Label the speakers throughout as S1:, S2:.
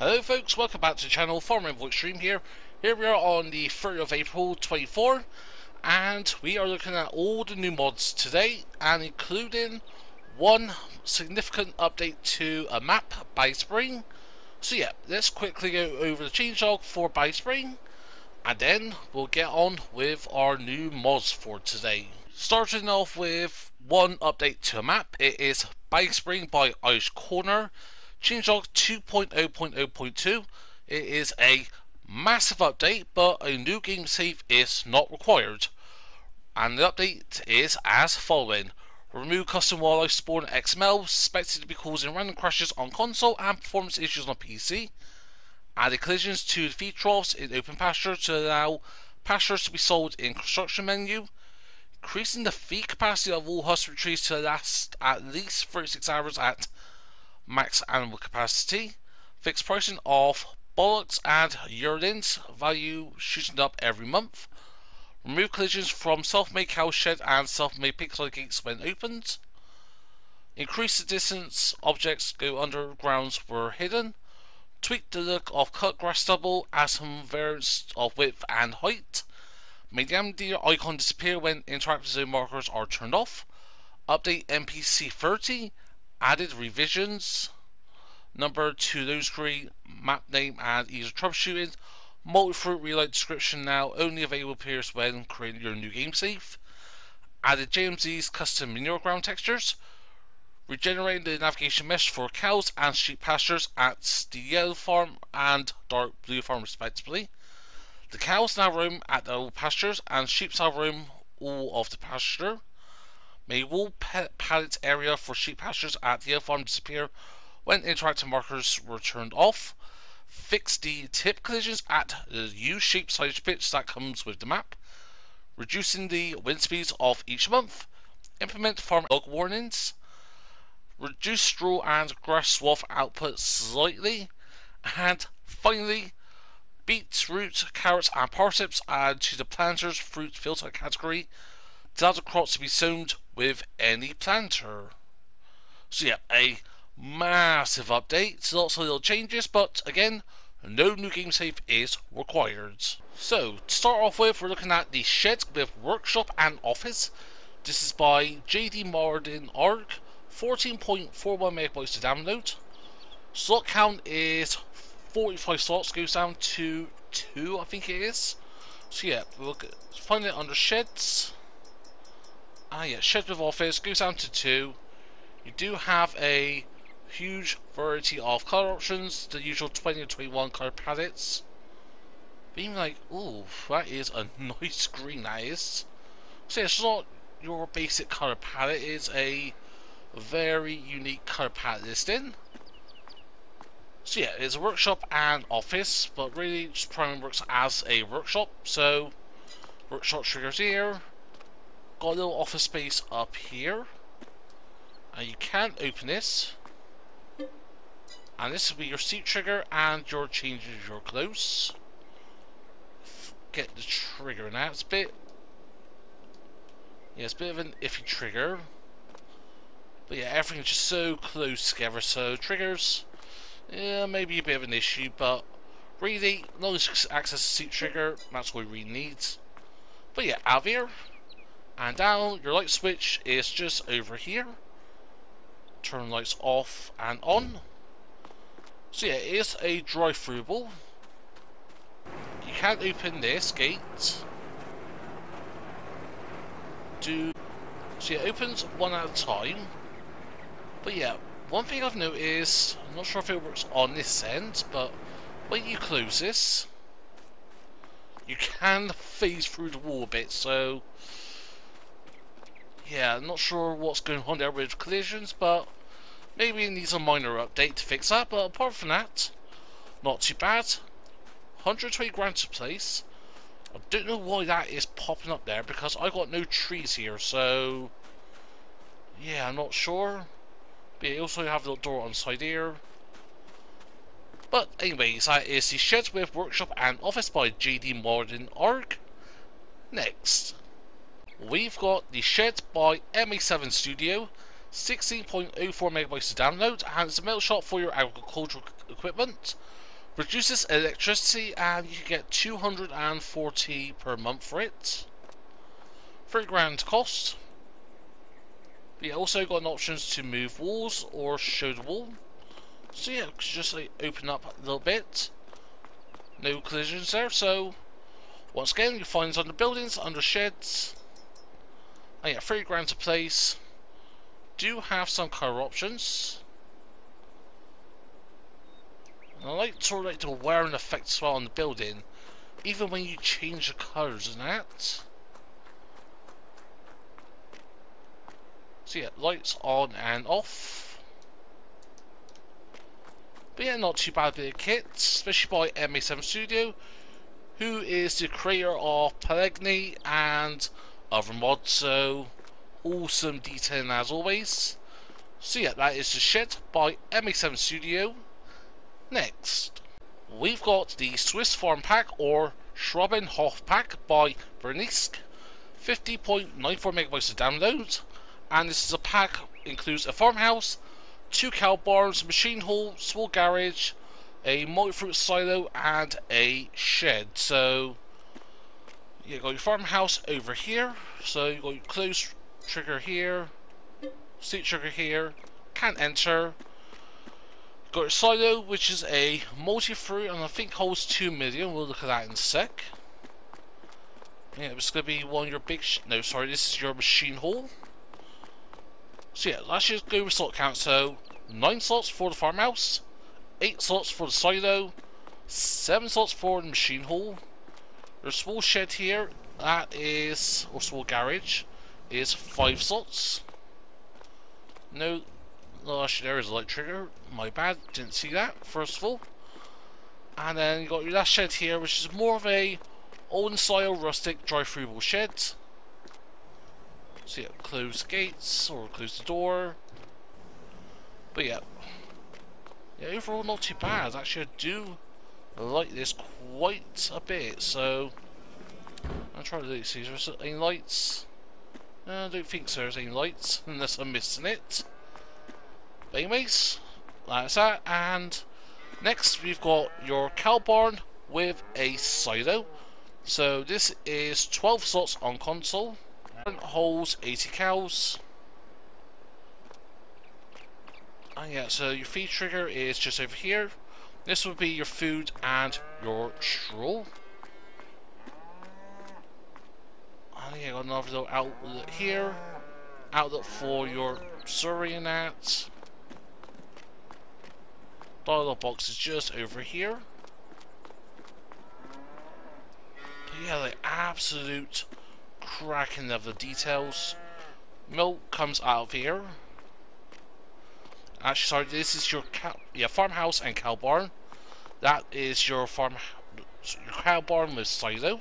S1: Hello folks, welcome back to the channel, Farmer EnvoyXtreme here. Here we are on the 3rd of April 24 and we are looking at all the new mods today and including one significant update to a map Ballyspring. So yeah, let's quickly go over the changelog for Ballyspring and then we'll get on with our new mods for today. Starting off with one update to a map, it is Ballyspring by Ice Corner changelog 2.0.0.2. It is a massive update, but a new game save is not required. And the update is as following. Remove custom wildlife spawn XML, suspected to be causing random crashes on console and performance issues on PC. Added collisions to the feed troughs in open pasture to allow pastures to be sold in construction menu. Increasing the feed capacity of all husbandries to last at least 36 hours at max animal capacity, fixed pricing of bollocks and yearlings, value shooting up every month, remove collisions from self-made cow shed and self-made pig gates when opened, increase the distance objects go underground were hidden, tweak the look of cut grass stubble, add some variants of width and height, made the MD icon disappear when interactive zone markers are turned off, update NPC 30, added revisions. Number two, those three map name and ease of troubleshooting. Multi-fruit relight description now only available appears when creating your new game save. Added JMZ's custom manure ground textures. Regenerating the navigation mesh for cows and sheep pastures at the yellow farm and dark blue farm respectively. The cows now roam at the old pastures and sheep now roam all of the pasture. May wool pallet area for sheep pastures at the farm disappear when interactive markers were turned off. Fix the tip collisions at the U-shaped side pitch that comes with the map. Reducing the wind speeds of each month. Implement farm bug warnings. Reduce straw and grass swath output slightly. And finally, beetroot, carrots and parsnips add to the planter's fruit filter category. The crops to be sown with any planter. So yeah, a massive update, lots of little changes, but again, no new game save is required. So, to start off with, we're looking at the shed with workshop and office. This is by JD Martin Org, 14.41 megabytes to download. Slot count is 45 slots, goes down to 2, I think it is. So yeah, we'll find it under sheds. Ah yeah, shed with office, goes down to 2. You do have a huge variety of color options, the usual 20 or 21 color palettes. Being like, ooh, that is a nice green, that is. So it's not your basic color palette, it's a very unique color palette listing. So yeah, it's a workshop and office, but really just primarily works as a workshop. So, workshop triggers here, got a little office space up here. And you can open this. And this will be your seat trigger and your changes your clothes. Get the trigger now. It's a bit... Yeah, it's a bit of an iffy trigger. But yeah, everything's just so close together, so triggers... Yeah, maybe a bit of an issue, but really, no access to seat trigger, that's what we really need. But yeah, out and down, your light switch is just over here. Turn lights off and on. So yeah, it is a drive-throughable. You can't open this gate. Do so yeah, it opens one at a time. But yeah, one thing I've noticed, I'm not sure if it works on this end, but when you close this, you can phase through the wall a bit, so yeah, I'm not sure what's going on there with collisions, but maybe it needs a minor update to fix that, but apart from that, not too bad. 120 grand to place. I don't know why that is popping up there, because I got no trees here, so... Yeah, I'm not sure. But you also have little door on the side here. But anyways, that is the Sheds with Workshop and Office by JD Martin Org. Next we've got the Shed by MA7 Studio, 16.04 megabytes to download, and it's a metal shop for your agricultural equipment. Reduces electricity and you can get 240 per month for it. 3 grand cost. You also got an options to move walls or show the wall. So yeah, just like open up a little bit. No collisions there, so once again you find it under buildings, under sheds. And yeah, 3 grand to place. Do have some color options. And I like to of like the wearing effect as on the building. Even when you change the colours and that. So yeah, lights on and off. But yeah, not too bad bit of kit, especially by MA7 Studio, who is the creator of Pellegrini and other mods, so awesome detailing as always. So yeah, that is the shed by MA7 Studio. Next, we've got the Swiss Farm Pack or Schwaben Hof Pack by Bernice. 50.94 megabytes of download and this is a pack includes a farmhouse, two cow barns, machine hall, small garage, a multi-fruit silo, and a shed. So you got your farmhouse over here. So you got your close trigger here, seat trigger here, can't enter. You got your silo, which is a multi-fruit, and I think holds two million. We'll look at that in a sec. Yeah, it's gonna be one of your big. no, sorry, this is your machine hall. So yeah, let's just go with slot count. So, 9 slots for the farmhouse, 8 slots for the silo, 7 slots for the machine hall. A small shed here, that is, or small garage, is 5 slots. No, no actually there is a light trigger, my bad, didn't see that, first of all. And then you got your last shed here, which is more of a old style rustic drive-through shed. So yeah, close the gates or close the door. But yeah. Yeah, overall not too bad. Actually, I do like this quite a bit, so... I'll try to see if there's any lights. I don't think so, there's any lights, unless I'm missing it. But anyways, that's that, and next we've got your cow barn with a silo. So this is 12 slots on console and holds 80 cows. And yeah, so your feed trigger is just over here. This will be your food and your straw. And yeah, got another little outlet here. Outlet for your that. Dialogue box is just over here. Yeah, the absolute cracking of the details. Milk comes out of here. Actually, sorry, this is your cow, yeah, farmhouse and cow barn. That is your farm, your cow barn with silo.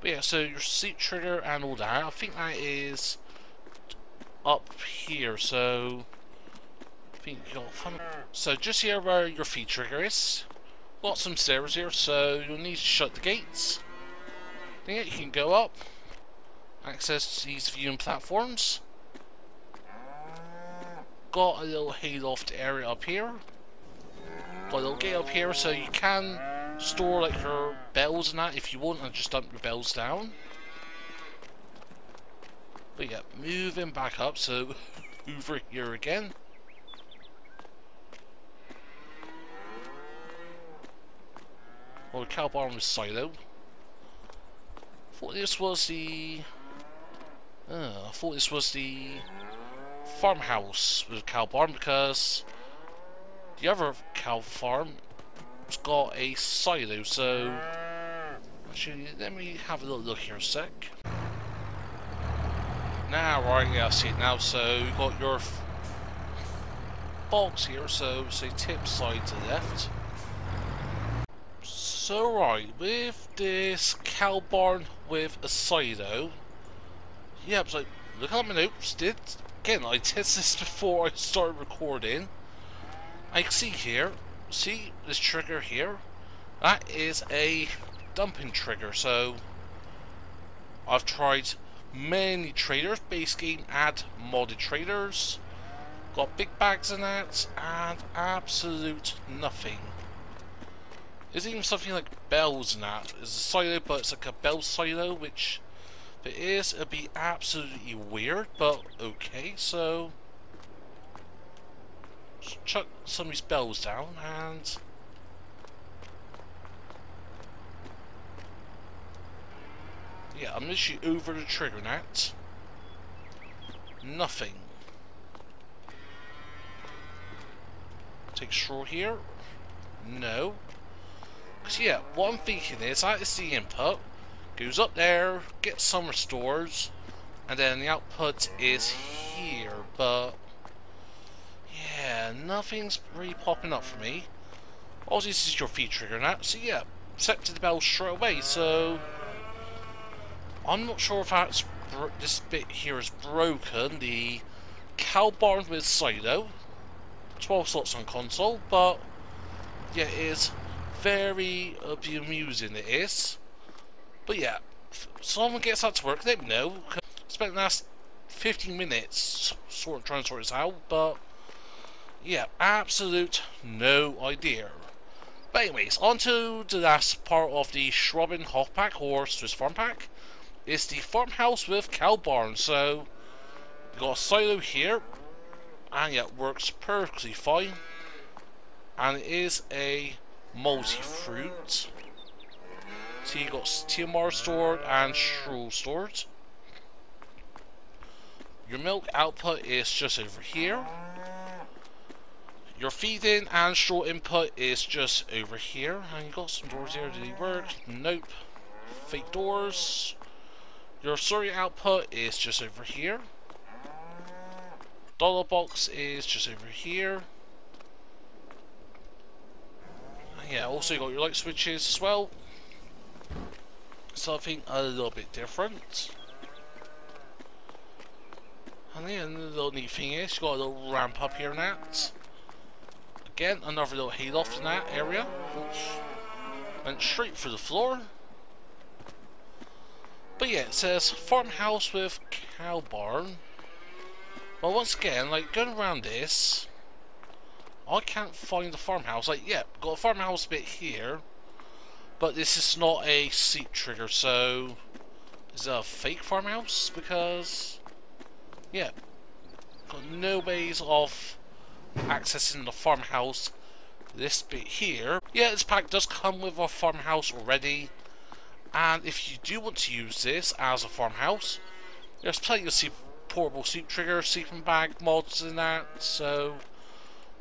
S1: But yeah, so your seat trigger and all that. I think that is up here. So, I think you got So just here where your feed trigger is. Got some stairs here, so you'll need to shut the gates. Yeah, you can go up, access these viewing platforms. Got a little hayloft area up here. Got a little gate up here so you can store like your bells and that if you want and just dump your bells down. But yeah, moving back up, so over here again. Well, the cow barn was silo thought this was the... Uh, I thought this was the farmhouse with a cow barn because the other cow farm has got a silo, so... Actually, let me have a little look here a sec. Now, right, yeah, I see it now. So, you've got your box here, so say tip side to left. So right, with this cow barn with a silo, yeah, so look at my notes, did, again, I test this before I start recording. I see here, see this trigger here? That is a dumping trigger, so I've tried many traders, base game and modded traders, Got big bags in that, and absolute nothing. There's even something like bells in that. It's a silo, but it's like a bell silo, which it is, it'd be absolutely weird, but okay, so chuck some of these bells down and yeah, I'm literally over the trigger net. Nothing. Take straw here. No. Because yeah, what I'm thinking is that is the input, goes up there, gets some restores, and then the output is here, but yeah, nothing's really popping up for me. Obviously this is your feed trigger now, so yeah, set to the bell straight away, so I'm not sure if that's this bit here is broken, the cow barn with silo, 12 slots on console, but yeah, it is very amusing it is. But yeah, someone gets that to work, let me know. Spent the last 15 minutes sort of trying to sort this out, but yeah, absolute no idea. But anyways, on to the last part of the Schwaben Hof Pack or Swiss Farm Pack. It's the farmhouse with cow barn. So, you got a silo here, and it works perfectly fine. And it is a multi-fruit. So you got TMR stored and Shrew stored. Your milk output is just over here. Your feed-in and straw input is just over here. And you got some doors here. Did they work? Nope. Fake doors. Your slurry output is just over here. Dollar box is just over here. Yeah, also you got your light switches as well. Something a little bit different. And then the neat thing is, you got a little ramp up here that. Again, another little hayloft in that area. Oops. Went straight through the floor. But yeah, it says farmhouse with cow barn. Well, once again, like going around this, I can't find the farmhouse. Like, yeah, got a farmhouse bit here, but this is not a seat trigger, so is it a fake farmhouse? Because, yeah, got no ways of accessing the farmhouse. This bit here, yeah, this pack does come with a farmhouse already. And if you do want to use this as a farmhouse, there's plenty of portable soup trigger, sleeping bag mods in that, so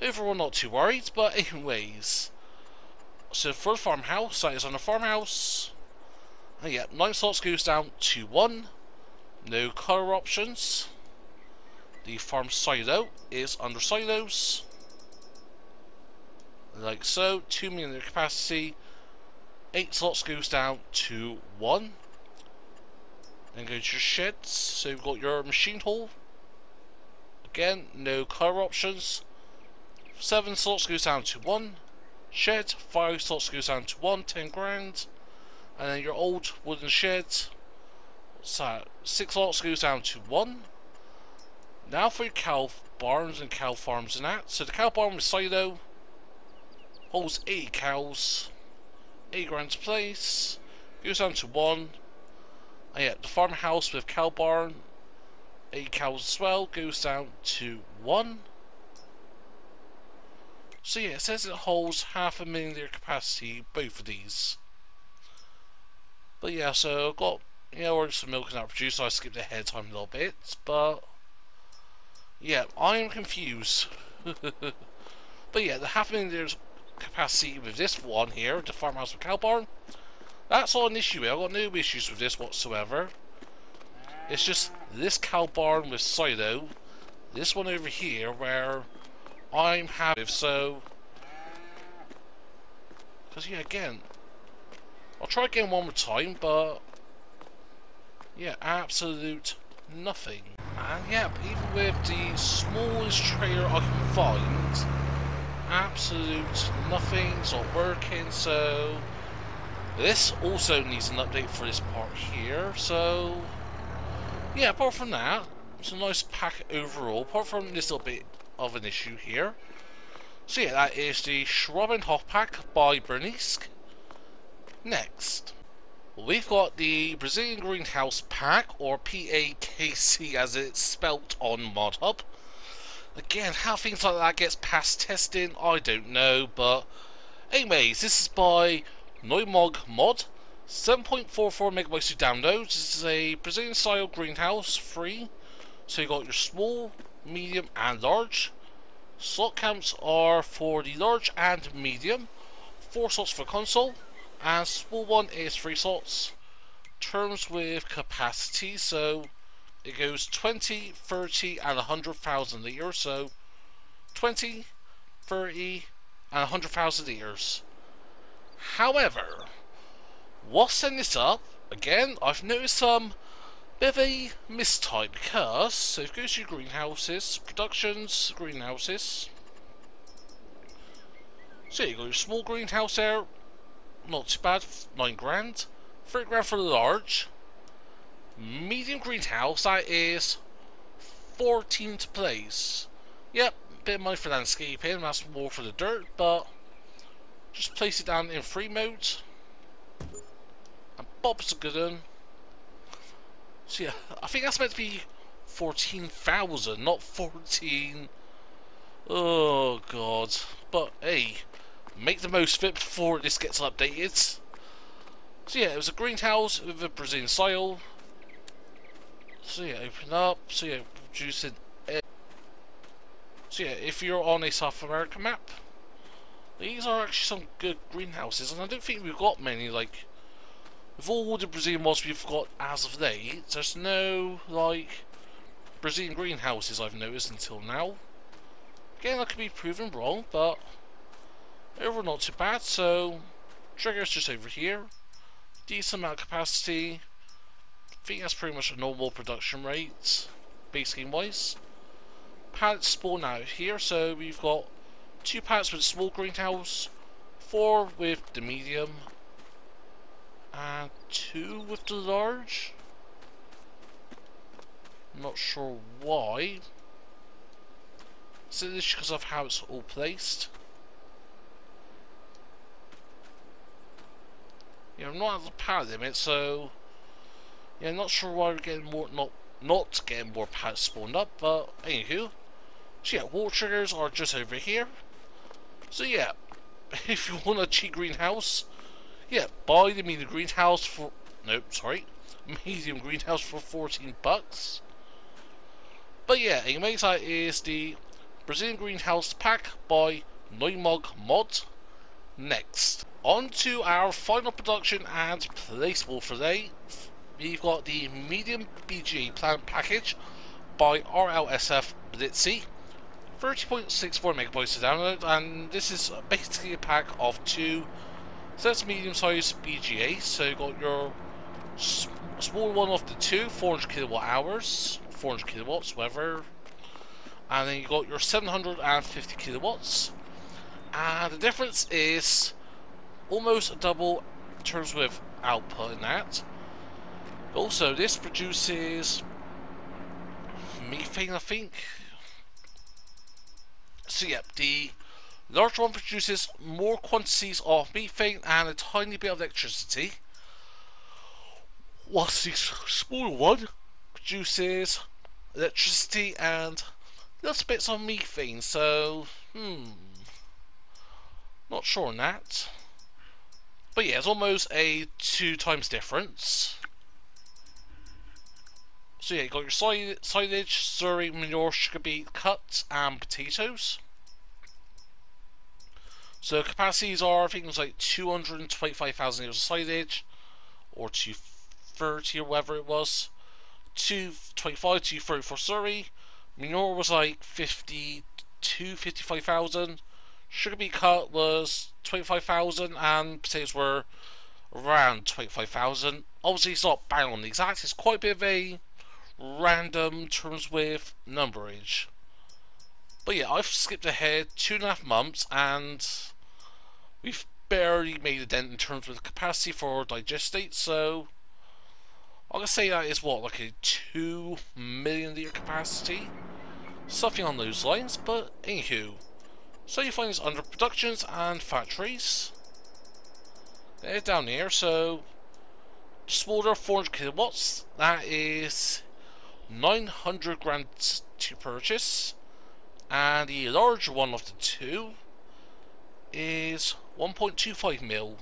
S1: overall not too worried, but anyways. So for farmhouse, that is on the farmhouse. And yeah, 9 slots goes down to 1. No colour options. The farm silo is under silos. Like so, 2 million capacity. 8 slots goes down to 1. Then go to your sheds. So you've got your machine hall. Again, no colour options. 7 slots goes down to 1. Shed, 5 slots goes down to one, ten grand. And then your old wooden shed. So 6 slots goes down to 1. Now for your cow barns and cow farms and that. So the cow barn with silo holds 80 cows. 8 grand to place. Goes down to 1. And yeah, the farmhouse with cow barn, 8 cows as well, goes down to 1. So yeah, it says it holds half a million litre capacity, both of these. But yeah, so I've got, know, ordered some milk and that produced, so I skipped ahead time a little bit, but yeah, I'm confused. but yeah, the half a million litres capacity with this one here, the farmhouse with cow barn. That's not an issue. I've got no issues with this whatsoever. It's just this cow barn with silo, this one over here where I'm happy. So, because yeah, again, I'll try again one more time, but yeah, absolute nothing. And yeah, even with the smallest trailer I can find, absolute nothing's not working, so this also needs an update for this part here, so yeah, apart from that, it's a nice pack overall, apart from this little bit of an issue here. So yeah, that is the Schwaben Hof Pack by Bernice. Next, we've got the Brazilian Greenhouse Pack, or PAKC as it's spelt on ModHub. Again, how things like that gets past testing, I don't know, but anyways, this is by Neumog Mod. 7.44 megabytes to download. This is a Brazilian style greenhouse, free. So you got your small, medium, and large. Slot counts are for the large and medium. Four slots for console, and small one is three slots. Terms with capacity, so it goes 20, 30, and 100,000 liters. So 20, 30, and 100,000 liters. However, whilst setting this up, again, I've noticed some bit of a mistype because, so go to greenhouses, productions, greenhouses, so you got your small greenhouse there, not too bad, 9 grand, Three grand for the large, medium greenhouse, that is 14th place. Yep, bit of money for landscaping, that's more for the dirt, but just place it down in free mode. And Bob's a good one. So yeah, I think that's meant to be 14,000, not 14. Oh god. But hey, make the most of it before this gets updated. So yeah, it was a greenhouse with a Brazilian soil. So yeah, open up. So yeah, producing. So yeah, if you're on a South American map, these are actually some good greenhouses, and I don't think we've got many, like, with all the Brazilian mods we've got as of late, there's no, like, Brazilian greenhouses I've noticed until now. Again, that could be proven wrong, but overall not too bad, so trigger's just over here. Decent amount of capacity. I think that's pretty much a normal production rate, base game wise. Pallets spawn out here, so we've got two pallets with the small greenhouse, four with the medium, and two with the large. Not sure why. Is it just because of how it's all placed? Yeah, I'm not at the power limit, so yeah, not sure why we're getting more not not getting more pallets spawned up, but anywho. So yeah, water triggers are just over here. So yeah, if you want a cheap greenhouse, yeah, buy the medium greenhouse for nope, sorry, medium greenhouse for 14 bucks. But yeah, anyways, that is the Brazilian greenhouse pack by Neumog Mod. Next, on to our final production and placeable for today. We've got the medium BG plant package by RLSF Blitzy. 30.64 megabytes to download, and this is basically a pack of two sets medium-sized BGA. So you got your small one of the two, 400 kilowatt hours, 400 kilowatts, whatever, and then you got your 750 kilowatts. And the difference is almost double in terms with output in that. Also, this produces methane, I think. So yep, the large one produces more quantities of methane and a tiny bit of electricity, whilst the smaller one produces electricity and little bits of methane. So, hmm, not sure on that. But yeah, it's almost a two times difference. So yeah, you got your silage, slurry, manure, sugar beet, cuts, and potatoes. So capacities are, I think it was like 225,000 liters of silage, or 230 or whatever it was. 225, 230 for slurry. Manure was like 52, 55,000. Sugar beet cut was 25,000, and potatoes were around 25,000. Obviously, it's not the exact, it's quite a bit of a random terms with numberage. But yeah, I've skipped ahead two and a half months and we've barely made a dent in terms with capacity for digestate, so I'm gonna say that is what, like a two million litre capacity? Something on those lines, but anywho. So you find this under productions and factories. They're down here, so just smaller 400 kilowatts, that is 900 grand to purchase. And the larger one of the two is 1.25 mil.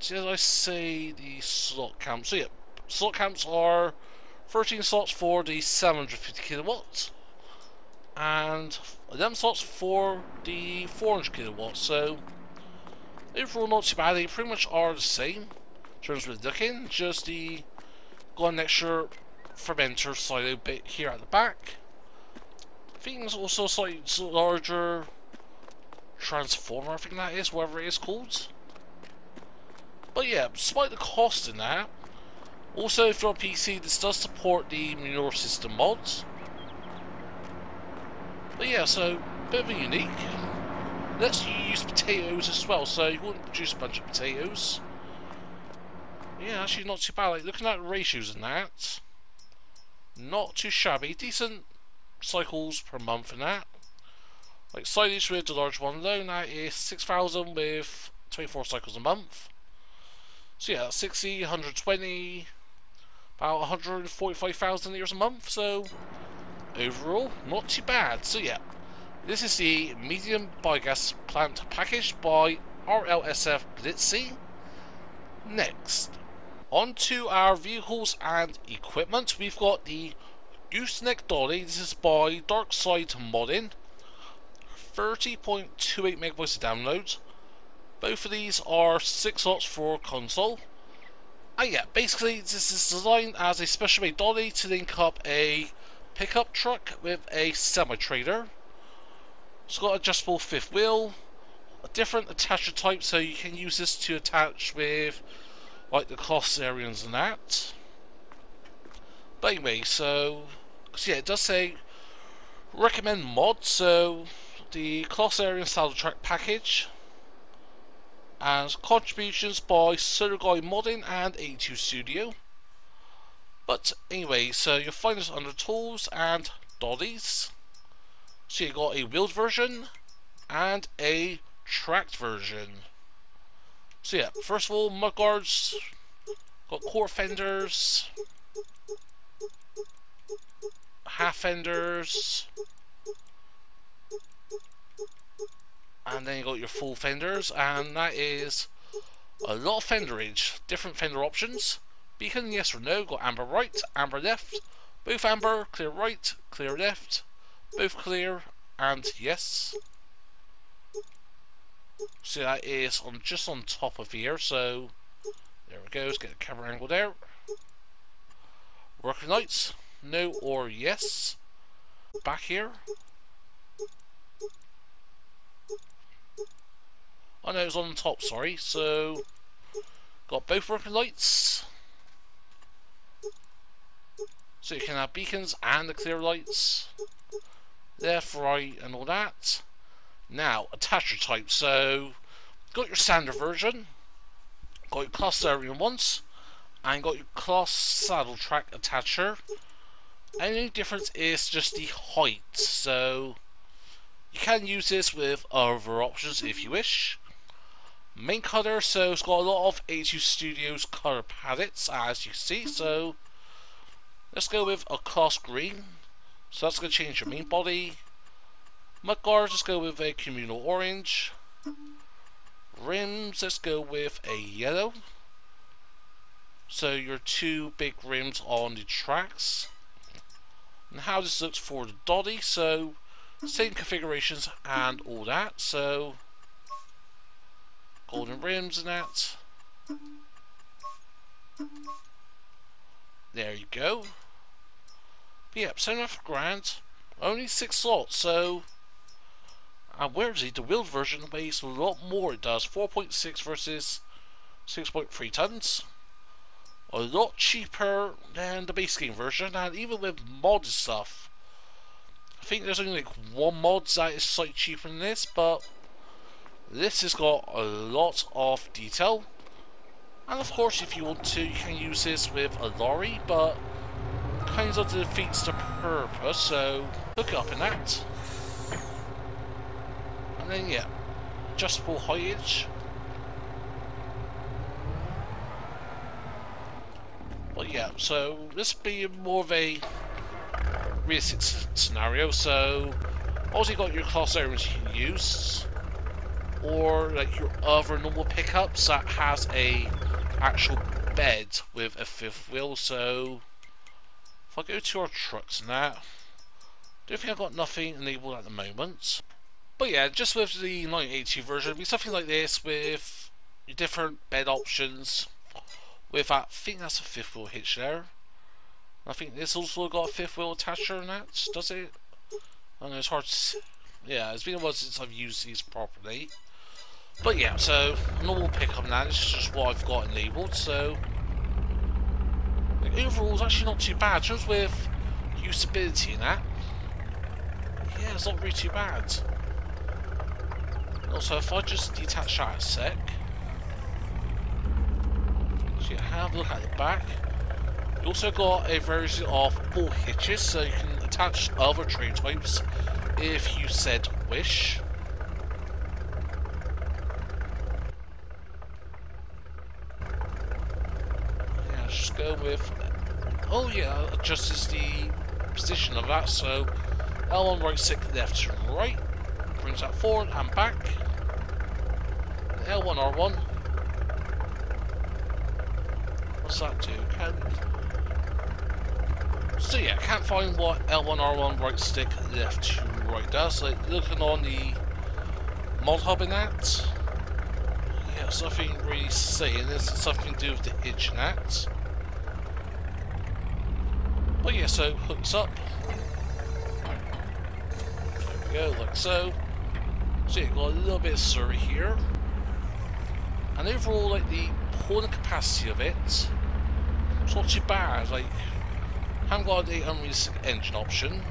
S1: Did I say the slot camps? So yeah, slot camps are 13 slots for the 750 kilowatts and 11 slots for the 400 kilowatts. So overall not too bad, they pretty much are the same in terms of looking, just the got an extra fermenter silo bit here at the back. Things also slightly larger transformer, I think that is, whatever it is called. But yeah, despite the cost in that, also if you're on PC, this does support the manure system mods. But yeah, so, bit of a unique. Let's use potatoes as well, so you wouldn't produce a bunch of potatoes. Yeah, actually not too bad. Like, looking at the ratios in that, not too shabby. Decent cycles per month in that. Like, silage with the large one though, that is 6,000 with 24 cycles a month. So yeah, 60, 120, about 145,000 litres a month, so overall, not too bad. So yeah, this is the medium biogas plant package by RLSF Blitzy. Next, on to our vehicles and equipment. We've got the Gooseneck Dolly. This is by Darkside Modding. 30.28 megabytes of downloads. Both of these are 6 slots for console. And yeah, basically this is designed as a special made dolly to link up a pickup truck with a semi-trailer. It's got adjustable fifth wheel, a different attacher type so you can use this to attach with like the Claas Xerions and that. But anyway, so, yeah, it does say recommend mod, so the Claas Xerion Saddle Track package and contributions by Solar Modding and A2 Studio. But anyway, so you'll find this under tools and dollies. So you got a wheeled version and a tracked version. So yeah, first of all, mudguards, got core fenders, half fenders, and then you got your full fenders, and that is a lot of fenderage, different fender options. Beacon, yes or no, got amber right, amber left, both amber, clear right, clear left, both clear, and yes. See that is on just on top of here, so there it goes get the camera angle there. Working lights, no or yes. Back here. Oh no, it's on top, sorry, so got both working lights. So you can have beacons and the clear lights. Left, right, and all that. Now, attacher type. So, got your standard version, got your Claas Xerion once, and got your Claas saddle track attacher. Any difference is just the height. So, you can use this with other options if you wish. Main color, so it's got a lot of A2 Studios color palettes, as you see. So, let's go with a Claas green. So that's going to change your main body. Mudguards, let's go with a communal orange. Rims, let's go with a yellow. So your two big rims on the tracks. And how this looks for the dolly, so same configurations and all that. So golden rims and that. There you go. But yep, 7 grand. Only 6 slots, so and where is he? The wheeled version weighs a lot more. It does 4.6 versus 6.3 tons. A lot cheaper than the base game version, and even with mod stuff. I think there's only like one mod that is slightly cheaper than this, but this has got a lot of detail. And of course, if you want to, you can use this with a lorry, but kind of defeats the purpose, so hook up in that. And then, yeah, adjustable height. But yeah, so this be more of a realistic scenario, so also got your cross areas you can use, or like your other normal pickups that has a actual bed with a fifth wheel, so if I go to our trucks and that, don't think I've got nothing enabled at the moment. But yeah, just with the 982 version, it'll be something like this with different bed options. With that, I think that's a fifth wheel hitch there. I think this also got a fifth wheel attacher in that, does it? I know it's hard to Yeah, it's been a while since I've used these properly. But yeah, so normal pickup now, this is just what I've got enabled, so overall it's actually not too bad, just with usability and that. Yeah, it's not really too bad. Also, if I just detach that a sec, so you have a look at the back. You also got a version of ball hitches, so you can attach other train types if you said wish. Yeah, just with. Oh yeah, adjusts the position of that. So L1 right stick left to right brings that forward and back. L1 R1. What's that do? Can so yeah, can't find what L1 R1 right stick left to right does. Like looking on the mod hub in that. Yeah, something really saying this something to do with the hitch and that. But yeah, so hooks up. There we go, like so. So you got a little bit of survey here. And overall, like the pulling capacity of it, it's not too bad. Like haven't got the unrealistic engine option.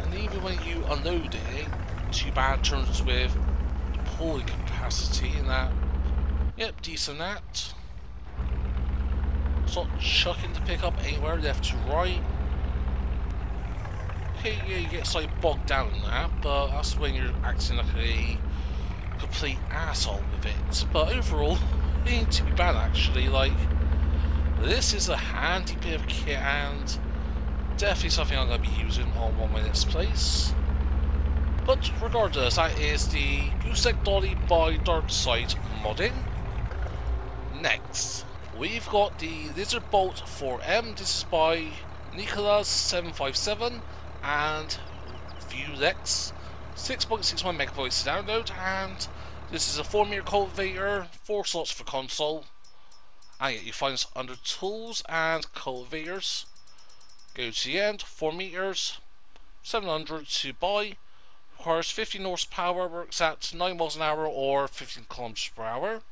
S1: And even when you unload it, too bad turns with pulling capacity and that. Yep, decent that. It's chucking to pick up anywhere left to right. Okay, yeah, you get slightly bogged down in that, but that's when you're acting like a complete asshole with it. But overall, ain't too bad actually. Like, this is a handy bit of kit and definitely something I'm going to be using on one minutes place. But regardless, that is the Gooseneck Dolly by Darkside modding. Next, we've got the Lizard Bolt 4M. This is by Nicholas757 and Vulex. 6.61 megabytes to download and this is a 4 meter cultivator, 4 slots for console. Ah, and you find this under tools and cultivators. Go to the end, 4 meters, 700 to buy. Requires 15 horsepower, works at 9 miles an hour or 15 kilometers per hour.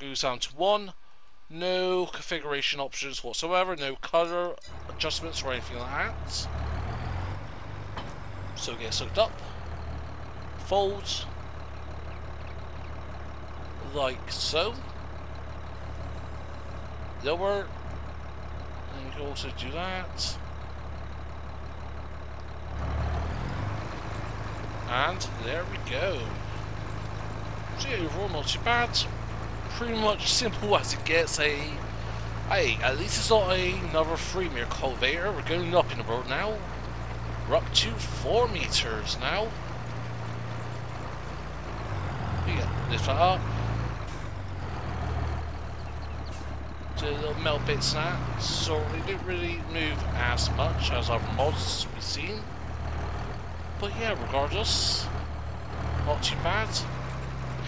S1: Goes down to 1. No configuration options whatsoever, no color adjustments or anything like that. So get hooked up. Folds like so. Lower, and you can also do that. And there we go. So overall not too bad. Pretty much simple as it gets. A hey, at least it's not another three meter cultivator. We're going up in the road now. We're up to four meters now. Yeah, lift that up. to little melt bits now, so they didn't really move as much as other mods we've seen. But yeah, regardless, not too bad.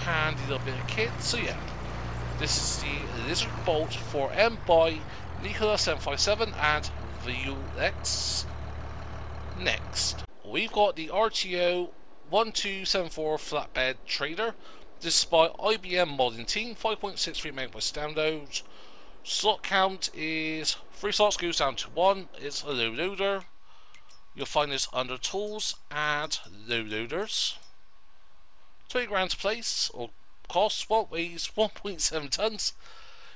S1: Handy little bit of kit, so yeah. This is the Lizard Bolt 4M by Nicola757 and VUX. Next, we've got the RTO 1274 flatbed trader. This is by IBM Modding Team, 5.63 megabytes downloads, Slot count is three slots goes down to one. It's a low loader. You'll find this under tools and low loaders. 20 grand to place or costs, well, weighs 1.7 tons.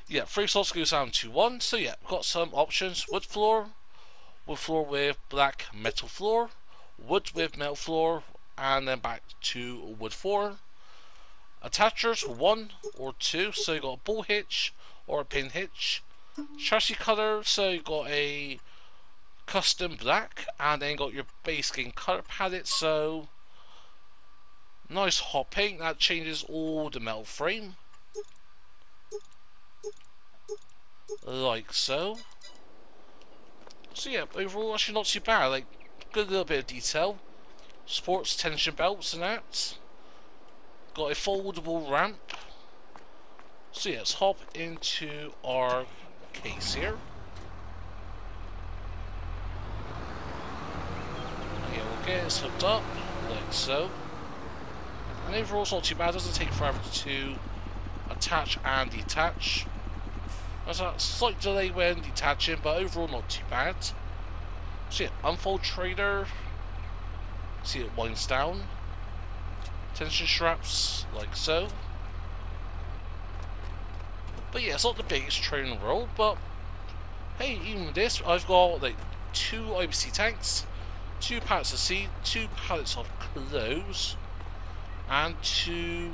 S1: Yeah, free slots goes down to 1. So yeah, got some options. Wood floor, wood floor with black metal floor, wood with metal floor, and then back to wood floor. Attachers, 1 or 2, so you got a bull hitch or a pin hitch. Chassis color, so you got a custom black, and then got your base game color palette, so nice hot pink, that changes all the metal frame. Like so. So yeah, overall actually not too bad, like good little bit of detail. Sports tension belts and that. Got a foldable ramp. So yeah, let's hop into our case here. Yeah, we'll get it hooked up, like so. And overall it's not too bad, it doesn't take forever to attach and detach. There's a slight delay when detaching, but overall not too bad. See it unfold trader. See it winds down. Tension straps, like so. But yeah, it's not the biggest train in the world, but hey, even with this, I've got like two IBC tanks, two pallets of seed, two pallets of clothes, and two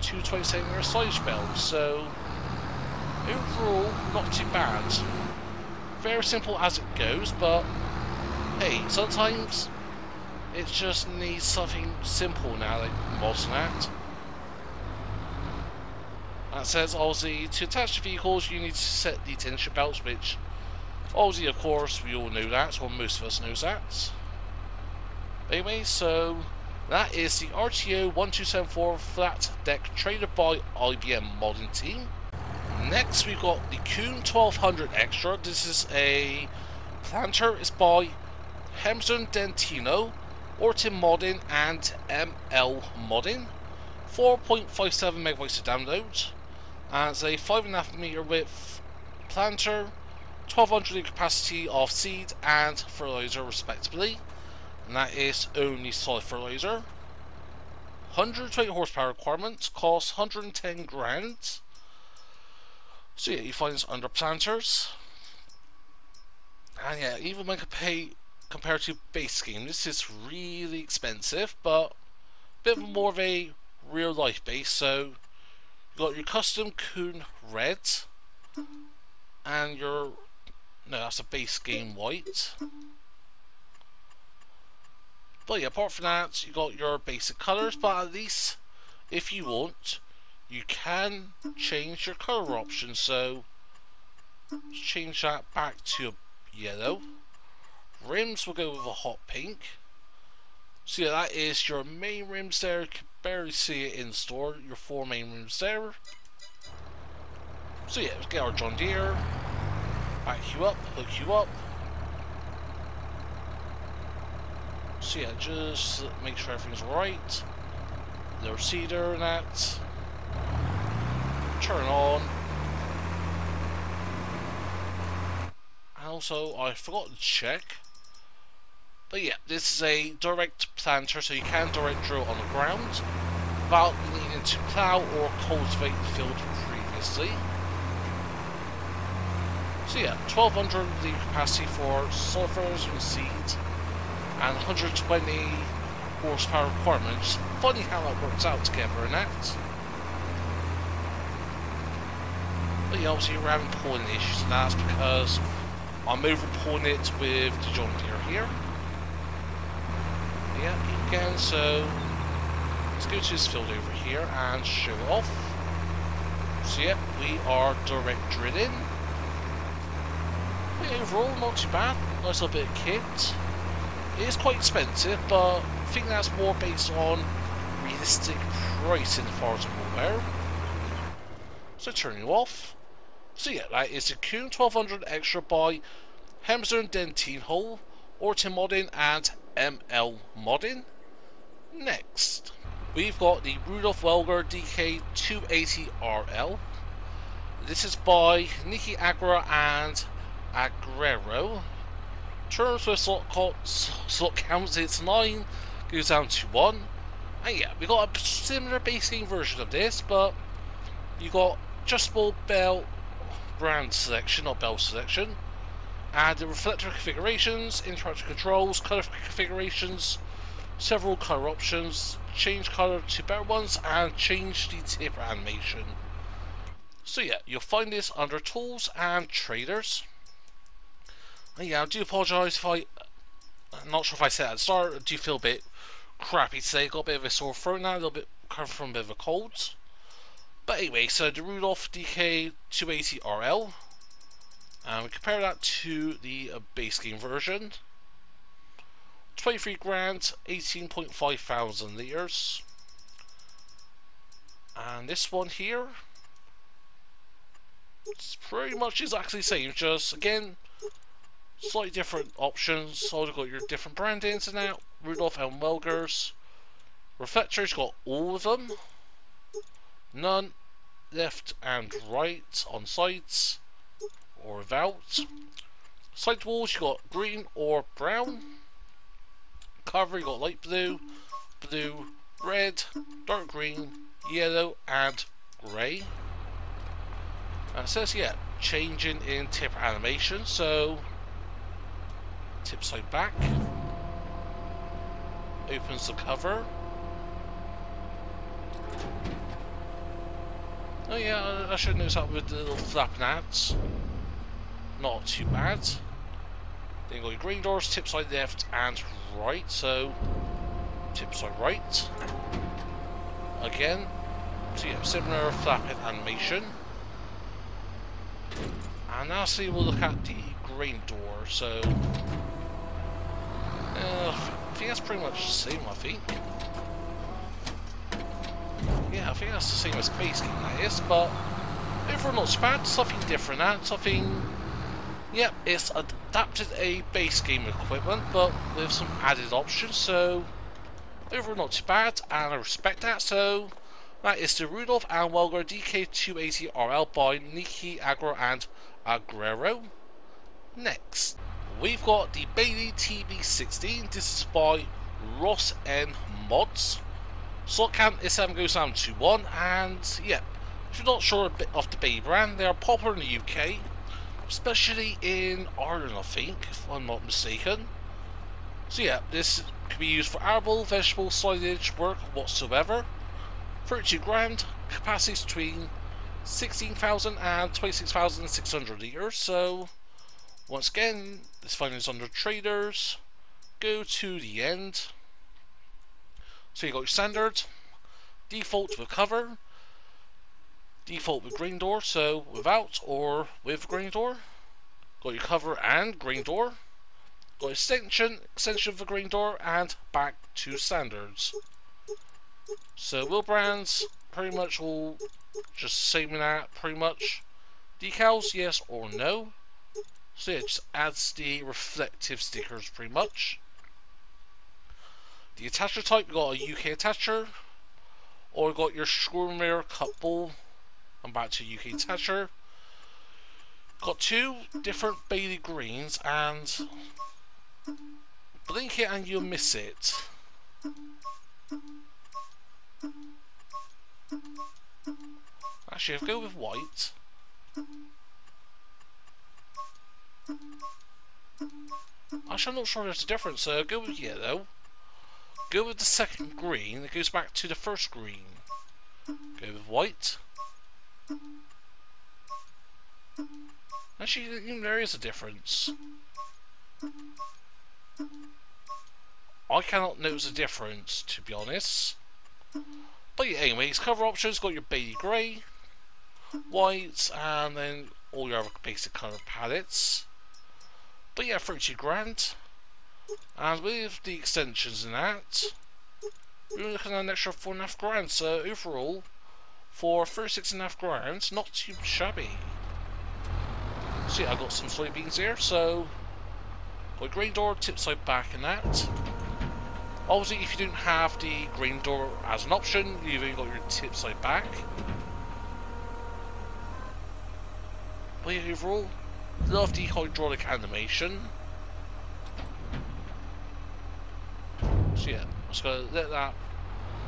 S1: two 20 centimeter size belts. So overall, not too bad. Very simple as it goes, but hey, sometimes it just needs something simple now, like Mosnat. That says, obviously, to attach the vehicles, you need to set the tension belts, which, obviously, of course, we all know that, or most of us knows that. Anyway, so, that is the RTO 1274 flat deck traded by IBM Modding Team. Next, we've got the Kuhn 1200 Extra. This is a planter. It's by Hemson Dentino, Orton Modding, and ML Modding. 4.57 megabytes of download It's a 5.5 meter width planter, 1200 capacity of seed and fertilizer respectively, and that is only solid fertilizer. 120 horsepower requirement, costs 110 grand. So yeah, you find this under planters. And yeah, even when pay compared to base scheme, this is really expensive, but a bit more of a real life base, so you got your custom Kuhn red and your no that's a base game white but yeah apart from that you got your basic colors but at least if you want you can change your color option so let's change that back to yellow rims will go with a hot pink so yeah that is your main rims there You Can barely see it in store. Your four main rims there. So yeah, let's get our John Deere. Back you up, hook you up. So yeah, just make sure everything's right. The cedar and that. Turn on. And also, I forgot to check. But yeah, this is a direct planter, so you can direct drill on the ground without needing to plough or cultivate the field previously. So yeah, 1200 the capacity for sulfurs and seeds, and 120 horsepower requirements. Funny how that works out together in that. But yeah, obviously we're having pulling issues, and that's because I'm over pulling it with the John Deere here. Yeah, can, so let's go to this field over here and show off. So yeah, we are direct drilling. But overall, not too bad. Nice little bit of kit. It is quite expensive, but I think that's more based on realistic as far as I'm aware. So turn you off. So yeah, that is a Kuhn 1200 Extra by Hemsden Dentine Hole, Orton Modding and ML Modding. Next, we've got the Rudolph Welger DK280RL. This is by Nikki Agra and Agrero. With slot, slot counts, it's 9, goes down to 1. And yeah, we got a similar game version of this, but you got adjustable bell brand selection, or bell selection, and the reflector configurations, interactive controls, color configurations, several color options, change color to better ones, and change the tip animation. So yeah, you'll find this under tools and traders. Yeah, I do apologise if I, I'm not sure if I said at the start, I do feel a bit crappy today, got a bit of a sore throat now, a little bit covered from a bit of a cold. But anyway, so the Rudolph DK280RL, and we compare that to the uh, base game version. 23 grand, 18.5 thousand liters. And this one here, it's pretty much exactly the same, just again, slightly different options. So you've got your different brandings and out. Rudolph and Welgers. Reflectors got all of them. None left and right on sides or without. Side walls you got green or brown. Cover you got light blue, blue, red, dark green, yellow and grey. And it says yeah, changing in tip animation, so tip side back. Opens the cover. Oh yeah, I should notice that with the little flap nats. Not too bad. Then got your green doors, tip side left and right, so tip side right. Again, so yeah, similar flap animation. And lastly we'll look at the green door, so uh, I think that's pretty much the same, I think. Yeah, I think that's the same as base game, that is, but overall not so bad, something different, and something... Yep, it's adapted a base game equipment, but with some added options, so overall not too bad, and I respect that, so that is the Rudolph and Welger DK280RL by Niki Agro and Agrero. Next, we've got the Bailey TB16. This is by Ross N Mods. Slot count is 7 goes down to 1, and yeah, if you're not sure of the Bailey brand, they are popular in the UK, especially in Ireland, I think, if I'm not mistaken. So yeah, this can be used for arable, vegetable, silage work whatsoever. 32 grand, capacity between 16,000 and 26,600 litres. So, once again, this finding is under traders. Go to the end. So you got your standard, default with cover, default with green door, so without or with green door. Got your cover and green door. Got extension, extension for green door, and back to standards. So wheel brands, pretty much all just same that, pretty much. Decals, yes or no. So yeah, it just adds the reflective stickers pretty much. The attacher type, we got a UK attacher, or we got your Screwmere couple. I'm back to UK mm-hmm. attacher. Got two different Bailey greens and blink it and you'll miss it. Actually, I'll go with white. Actually, I'm not sure there's a difference, so go with yellow. Go with the second green, it goes back to the first green. Go with white. Actually, there is a difference. I cannot notice a difference, to be honest. But yeah, anyways, cover options got your baby grey, white, and then all your other basic colour palettes. But yeah, 32 grand. And with the extensions and that, we're looking at an extra four and a half grand. So overall, for 36 and a half grand, not too shabby. See, I got some soybeans here, so got green door, tip side back and that. Obviously, if you don't have the green door as an option, you've only got your tip side back. But yeah, overall, love the hydraulic animation. So yeah, I'm just gonna let that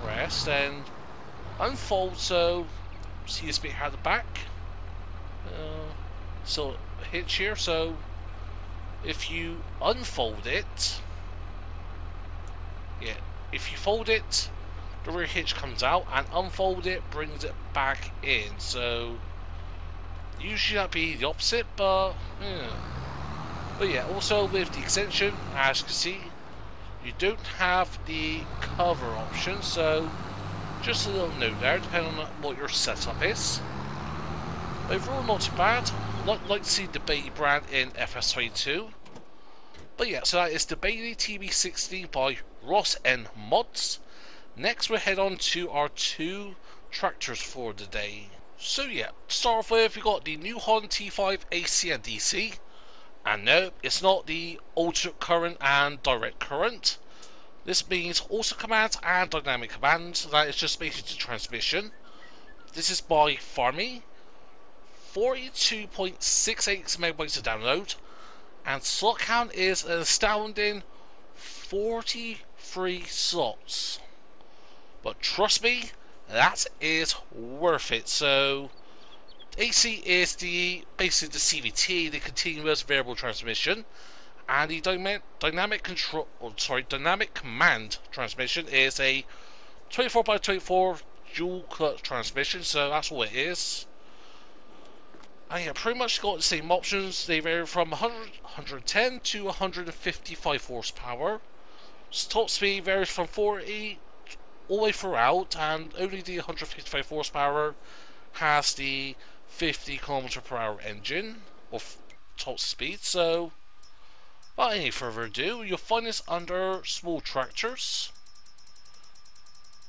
S1: rest, and unfold so see this bit at the back. Uh, so hitch here, so if you unfold it, yeah, if you fold it, the rear hitch comes out, and unfold it brings it back in. So usually that'd be the opposite, but yeah. But yeah, also with the extension, as you can see, you don't have the cover option, so just a little note there, depending on what your setup is. Overall, not too bad. Like, like to see the Bailey brand in FS22. But yeah, so that is the Bailey TB16 by Ross N Mods. Next, we'll head on to our two tractors for the day. So yeah, to start off with, we got the New Holland T5 AC and DC. And no, it's not the alternate current and direct current. This means auto commands and dynamic commands. That is just basically transmission. This is by Farmy. 42.68 megabytes to download. And slot count is an astounding 43 slots. But trust me, that is worth it. So AC is the basically the CVT, the continuous variable transmission and the dynamic, control, oh, sorry, dynamic command transmission is a 24 by 24 dual clutch transmission, so that's what it is. And yeah, pretty much got the same options. They vary from 100, 110 to 155 horsepower. Top speed varies from 40 all the way throughout, and only the 155 horsepower has the 50 km per hour engine, or top speed, so Without any further ado, you'll find this under small tractors.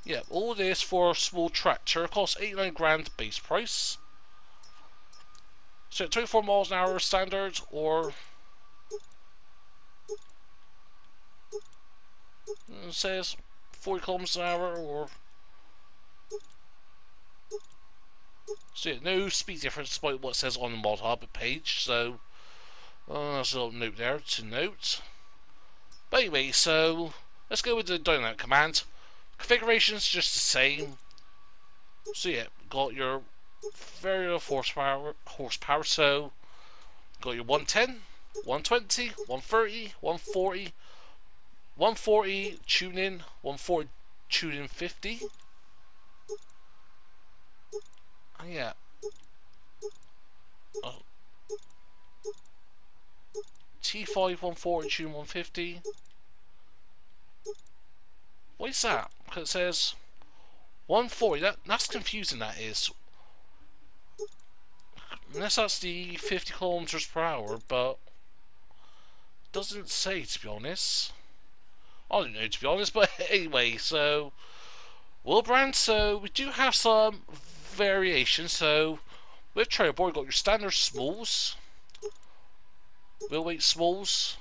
S1: Yep, all this for a small tractor costs 89 grand base price. So 24 miles an hour standard or says 40 kilometers an hour or so yeah, no speed difference despite what says on the mod hub page so uh, Oh, there's a little note there to note. But anyway, so let's go with the dynamic command. Configuration's just the same. So yeah, got your variable horsepower, horsepower. So got your 110, 120, 130, 140, 140 tuning, 140 tuning 50. And yeah. Oh. T5 140 tune 150. What is that? Because it says 140. That that's confusing. That is. Unless that's the 50 kilometers per hour, but doesn't say to be honest. I don't know to be honest, but anyway, so Will brand. So we do have some variation. So with trailer board, got your standard smalls wheel weight smalls.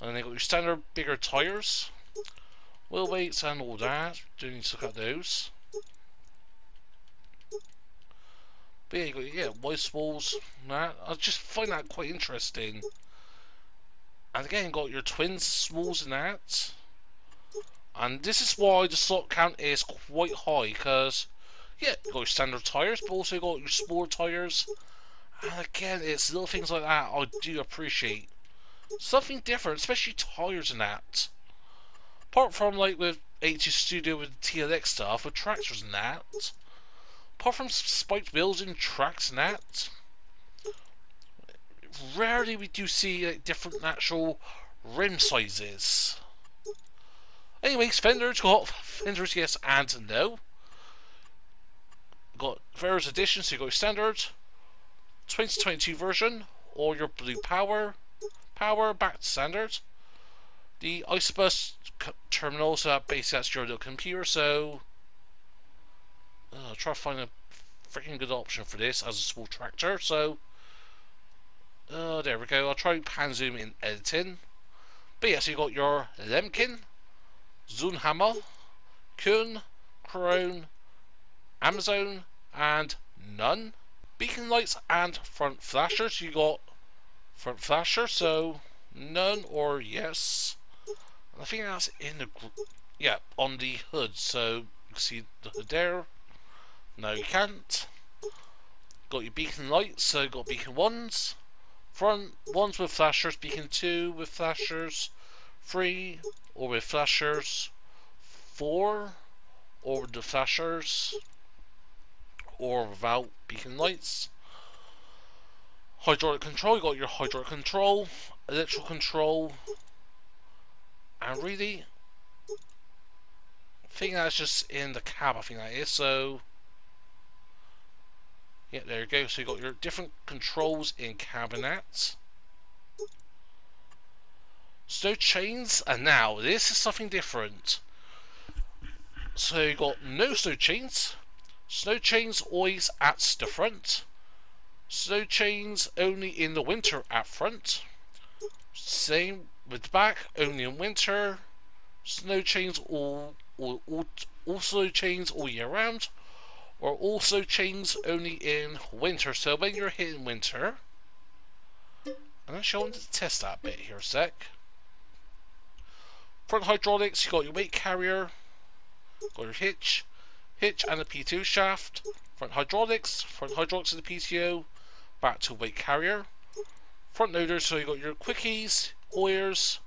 S1: And then they got your standard bigger tyres. Wheel weights and all that. Do need to look at those. But yeah, you got yeah, wide smalls. That I just find that quite interesting. And again, got your twins smalls and that. And this is why the slot count is quite high, because yeah, you got your standard tyres, but also got your smaller tyres and again, it's little things like that I do appreciate. Something different, especially tires and that. Apart from like with HG Studio with TLX stuff, with tractors and that. Apart from spiked wheels and tracks and that. Rarely we do see like, different natural rim sizes. Anyways, fenders got fenders yes and no. Got various additions, so you got standard, 2022 version or your blue power power back to standard. The ISOBUS terminal, so that basically that's your little computer, so uh, I'll try to find a freaking good option for this as a small tractor, so uh, there we go, I'll try pan zoom in editing. But yes, you got your Lemken, Zunhammer, Kuhn, Krone, Amazone, and None beacon lights and front flashers. You got front flasher, so none or yes. I think that's in the yeah, on the hood. So you can see the hood there. No, you can't. Got your beacon lights, so got beacon ones. Front ones with flashers, beacon two with flashers, three or with flashers, four or with the flashers, or without beacon lights. Hydraulic control, you got your hydraulic control, electrical control, and really, I think that's just in the cab, I think that is, so, yeah, there you go, so you've got your different controls in cabinets. Snow chains, and now, this is something different. So you got no snow chains, snow chains always at the front, Snow chains only in the winter at front. Same with the back, only in winter. Snow chains all, all, all also chains all year round. Or also chains only in winter. So when you're hitting winter, I'm actually wanted to test that bit here a sec. Front hydraulics, you got your weight carrier, got your hitch, hitch and the PTO shaft. Front hydraulics, front hydraulics of the PTO, back to weight carrier. Front loader, so you got your quickies, Hoyers,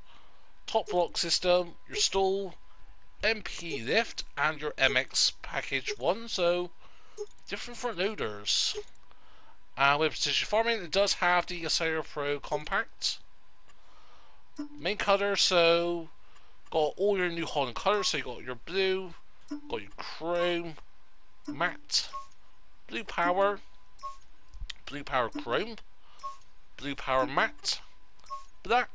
S1: top block system, your Stoll, MP lift, and your MX package one. So different front loaders. And with precision farming, it does have the Accelerator Pro compact. Main cutter, so got all your New Holland colors. So you got your blue, got your chrome, matte, blue power, blue power chrome, blue power matte, black,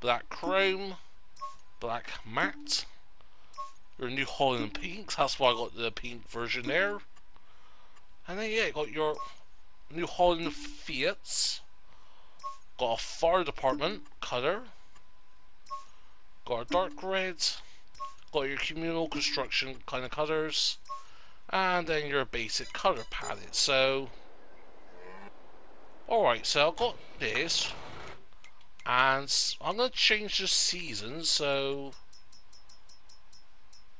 S1: black chrome, black matte, New Holland pinks, that's why I got the pink version there. And then yeah, got your New Holland Fiats, got a fire department color, got a dark red, got your communal construction kind of colors, and then your basic color palette. So Alright, so I've got this. And I'm going to change the season, so...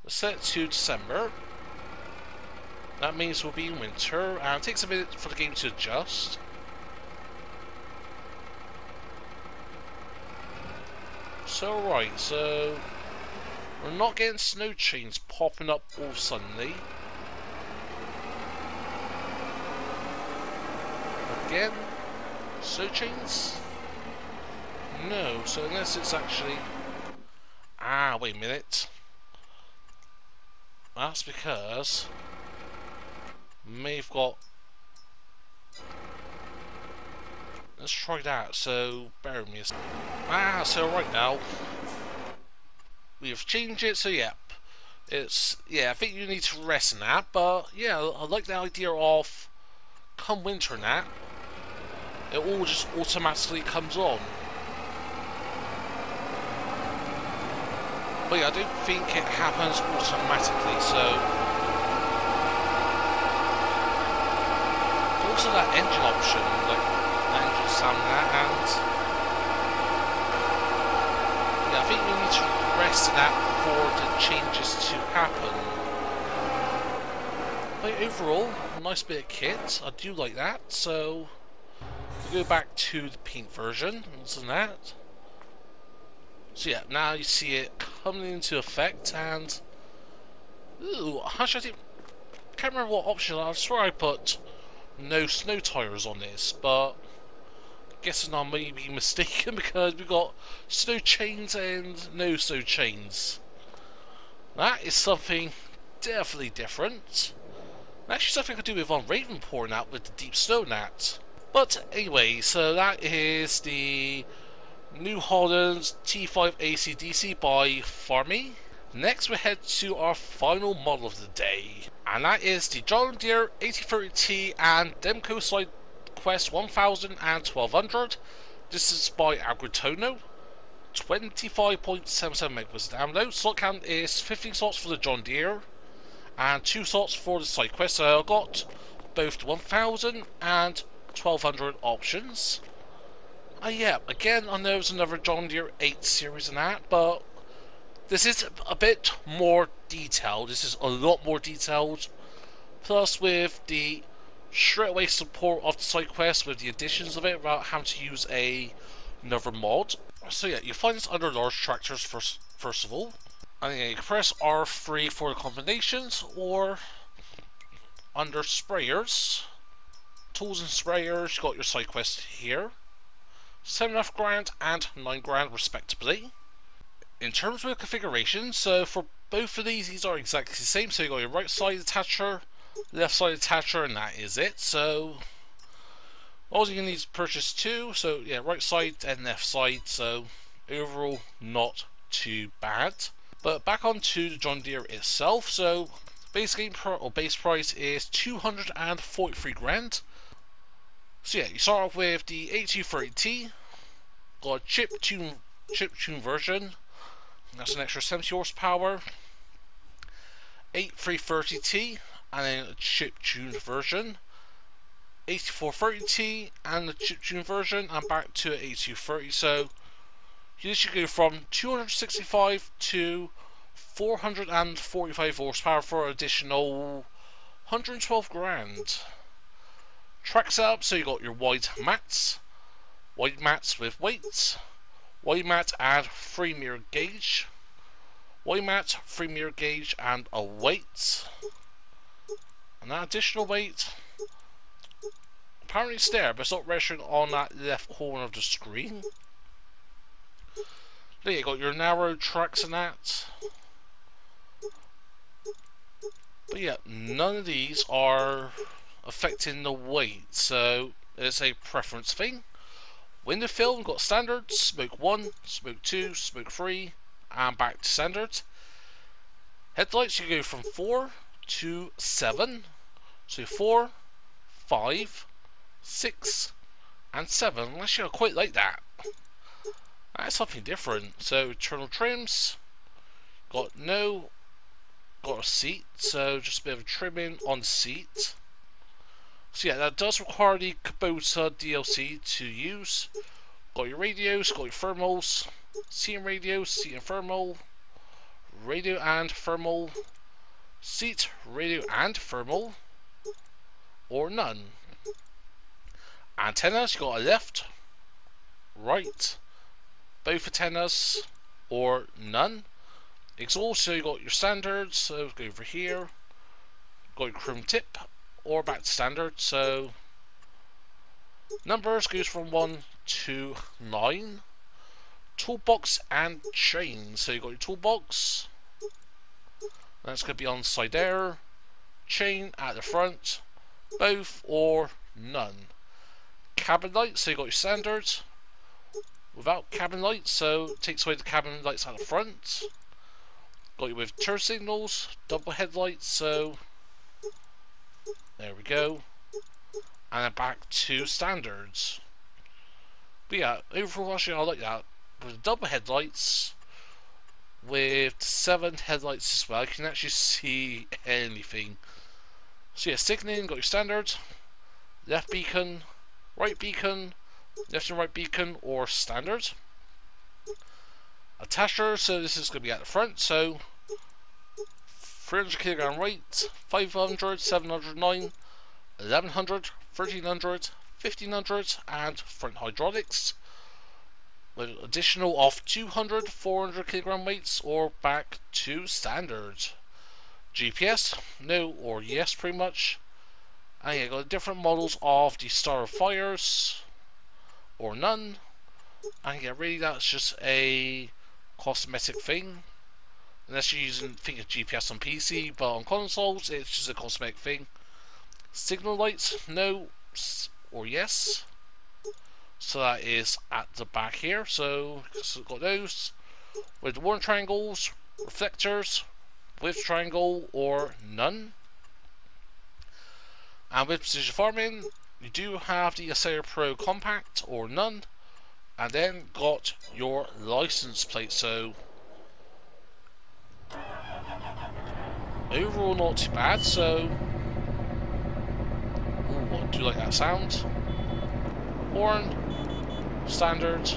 S1: Set to December. That means we'll be in winter, and it takes a minute for the game to adjust. So right, so we're not getting snow chains popping up all suddenly. Again, Snow chains? No, so unless it's actually... Ah, wait a minute. That's because... Have got... Let's try that, so bear with me Ah, so right now... We've changed it, so yep. It's... Yeah, I think you need to rest in that, but yeah, I like the idea of... Come winter and that. it all just automatically comes on. But yeah, I don't think it happens automatically, so... Also that engine option, like, engine sound that, and... Yeah, I think we need to rest that for the changes to happen. But overall, nice bit of kit, I do like that, so go back to the pink version, isn't that? So yeah, now you see it coming into effect and... Ooh, I can't remember what option, I swear I put no snow tires on this, but... Guessing I may be mistaken because we've got snow chains and no snow chains. That is something definitely different. Actually something I could do with on Ravenport out with the deep snow nat. But anyway, so that is the New Holland T5 ACDC by Farmy. Next we head to our final model of the day, and that is the John Deere 8030T and Demco Side Quest 1000 and 1200. This is by Agro Tonho. 25.77 megabytes download. Slot count is 15 slots for the John Deere and 2 slots for the SideQuest. So I got both 1000 and 1200 options. Uh, yeah, again, I know it's another John Deere 8 series and that, but This is a bit more detailed. This is a lot more detailed. Plus, with the straightaway support of the side quest with the additions of it without having to use a another mod. So yeah, you find this under large tractors first first of all. And then you press R3 for the combinations or under sprayers. Tools and sprayers, you got your side quest here. 7.5 grand and 9 grand respectively. In terms of the configuration, so for both of these, these are exactly the same. So you got your right side attacher, left side attacher and that is it. So all you need to purchase two, so yeah, right side and left side, so overall not too bad. But back onto the John Deere itself, so base game or base price is 243 grand. So yeah, you start off with the 8230T, got a chip tune chip tune version. That's an extra 70 horsepower. 8330T, and then a chip tuned version. 8430T and the chip tuned version and back to 8230 so you should go from 265 to 445 horsepower for an additional 112 grand. Track setup, so you got your wide mats, wide mats with weights, wide mat and free mirror gauge, wide mat, free mirror gauge and a weight. And that additional weight, apparently it's there, but it's not registering on that left corner of the screen. Mm-hmm. There you got your narrow tracks and that. But yeah, none of these are affecting the weight, so it's a preference thing. Window film got standard, smoke 1, smoke 2, smoke 3, and back to standard. Headlights you go from 4 to 7. So 4, 5, 6, and 7. Unless I quite like that. That's something different. So internal trims, got no, got a seat, so just a bit of trimming on seat. So yeah, that does require the Kubota DLC to use. Got your radios, got your thermals, and radio, and thermal, radio and thermal, seat, radio and thermal, or none. Antennas, you got a left, right, both antennas, or none. Exhaust, so you got your standards, so go over here, got your chrome tip, or back standard, so numbers goes from 1 to 9. Toolbox and chain, so you got your toolbox, that's going to be on side there, chain at the front, both or none. Cabin lights, so you got your standard, without cabin lights, so it takes away the cabin lights at the front. Got you with turn signals, double headlights, so there we go. And then back to standards. But yeah, actually I like that. With double headlights, with seven headlights as well, you can actually see anything. So yeah, signaling, got your standard, left beacon, right beacon, left and right beacon, or standard. Attacher, so this is going to be at the front, so 300 kilogram weight, 500, 709, 1100, 1300, 1500, and front hydraulics with additional of 200, 400 kilogram weights or back to standard. GPS, no or yes pretty much. Ah, and you got different models of the Star of Fires or none. And yeah, really that's just a cosmetic thing. Unless you're using think of GPS on PC, but on consoles it's just a cosmetic thing. Signal lights, no or yes. So that is at the back here. So, so got those with warning triangles, reflectors, with triangle or none. And with precision farming, you do have the Asair Pro Compact or none. And then got your license plate. So overall not too bad. So ooh, do you like that sound? Horn, standard,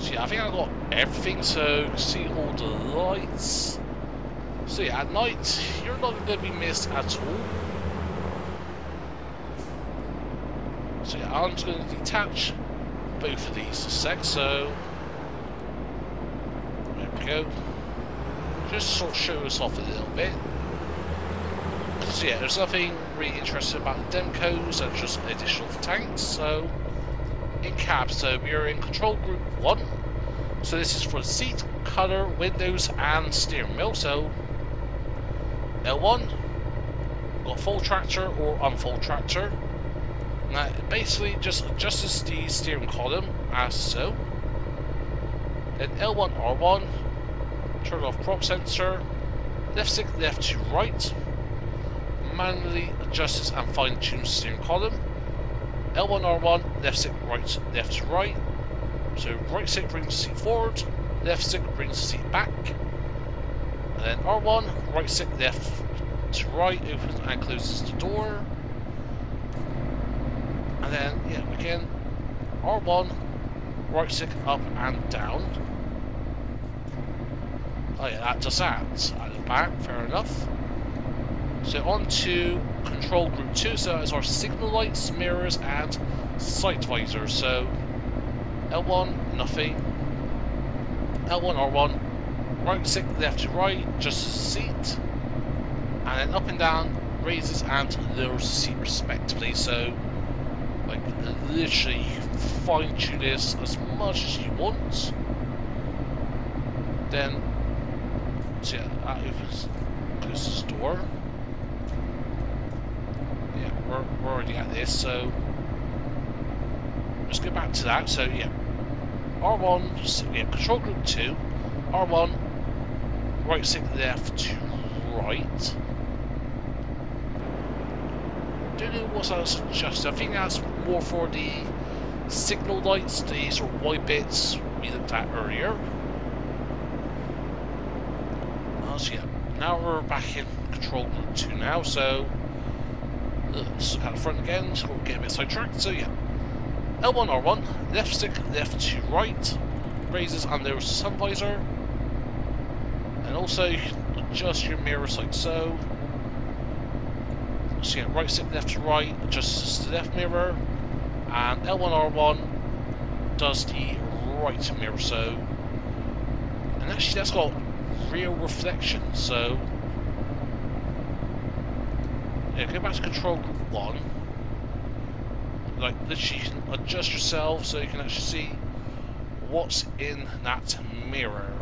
S1: yeah, I think I got everything, so see all the lights. So yeah, at night, you're not going to be missed at all. So yeah, I'm just going to detach both of these sets, so there we go. Just sort of show us off a little bit. So yeah, there's nothing really interesting about the Demcos, they're just additional tanks, so in cab, so we are in control group 1. So this is for seat, color, windows and steering wheel, so L1, got full tractor or unfull tractor. Now basically just adjusts the steering column as so. Then L1 R1, turn off prop sensor, left stick left to right, manually adjusts and fine tunes steering column. L1 R1, left stick right left to right. So right stick brings the seat forward, left stick brings the seat back. And then R1, right stick left to right opens and closes the door. And then, yeah, again, R1, right stick up and down. Oh yeah, that does that. At the back, fair enough. So on to control group 2, so that is our signal lights, mirrors and sight visor. So L1, nothing. L1, R1, right stick left to right, just seat. And then up and down, raises and lowers the seat respectively. So like literally fine tune this as much as you want. Then yeah, that opens closes the door. Yeah, we're, we're already at this, so let's go back to that. So yeah, R1, so yeah, control group 2, R1, right stick left to right. Don't know what I suggested. I think that's more for the signal lights, the sort of white bits we looked at earlier. Oh, yeah, now we're back in control group 2 now, so let's look the front again, so we'll get a bit sidetracked. So yeah, L1, R1, left stick left to right, raises and there's the sun visor, and also you can adjust your mirror like so. So yeah, right stick left to right, adjusts the left mirror, and L1, R1 does the right mirror, so, and actually that's got real reflection, so, yeah, go back to control group 1, like literally you can adjust yourself so you can actually see what's in that mirror.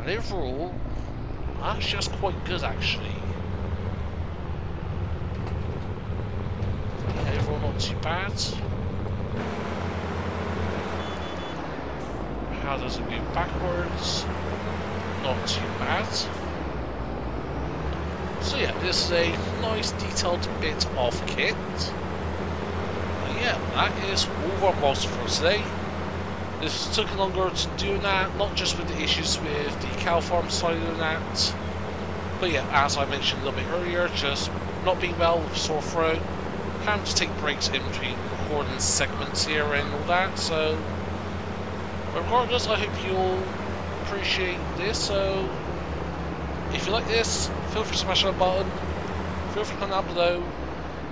S1: And overall, that's just quite good actually. Overall not too bad. How does it go backwards? Not too bad. So yeah, this is a nice detailed bit of kit yeah, that is all our mods for today. This took longer to do that, not just with the issues with the cow farm side of that, but yeah, as I mentioned a little bit earlier, just not being well with sore throat, having to take breaks in between recording segments here and all that, so regardless, I hope you'll appreciate this, so if you like this, feel free to smash that button, feel free to comment down below,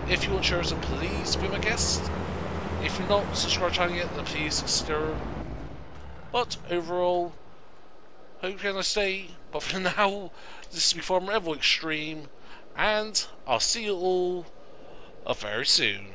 S1: if you want to share please be my guest. If you're not subscribed to the channel yet, then please consider. But overall, hope you're to stay. But for now, this is before EnvoyXtreme, and I'll see you all uh, very soon.